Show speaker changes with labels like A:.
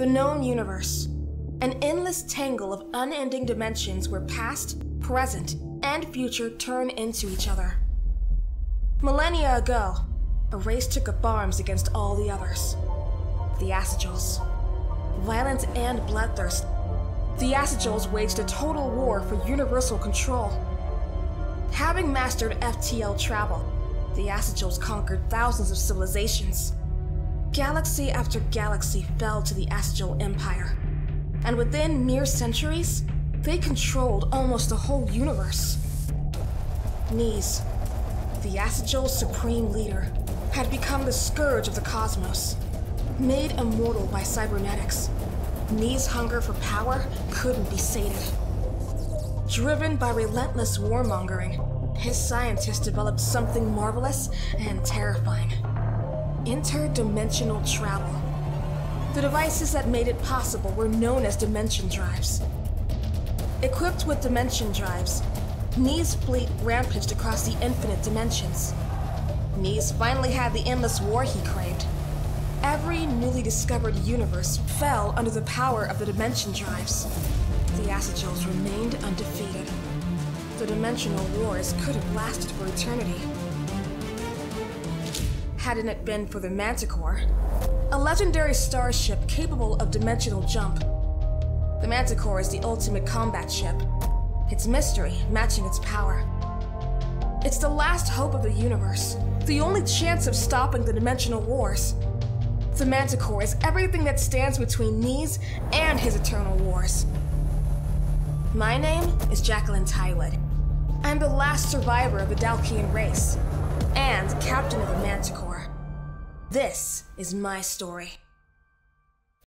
A: The known universe. An endless tangle of unending dimensions where past, present, and future turn into each other. Millennia ago, a race took up arms against all the others. The Asagils. Violence and bloodthirst. The Asagils waged a total war for universal control. Having mastered FTL travel, the Asagils conquered thousands of civilizations. Galaxy after galaxy fell to the Asagil Empire. And within mere centuries, they controlled almost the whole universe. Nees, the Asagil's supreme leader, had become the scourge of the cosmos. Made immortal by cybernetics, Nees' hunger for power couldn't be sated. Driven by relentless warmongering, his scientists developed something marvelous and terrifying interdimensional travel. The devices that made it possible were known as dimension drives. Equipped with dimension drives, Nees' fleet rampaged across the infinite dimensions. Nees finally had the endless war he craved. Every newly discovered universe fell under the power of the dimension drives. The Asagils remained undefeated. The dimensional wars could have lasted for eternity. Hadn't it been for the Manticore, a legendary starship capable of dimensional jump. The Manticore is the ultimate combat ship, its mystery matching its power. It's the last hope of the universe, the only chance of stopping the dimensional wars. The Manticore is everything that stands between Nees and his eternal wars. My name is Jacqueline Tywood. I'm the last survivor of the Dalkian race, and captain of the Manticore. This is my story.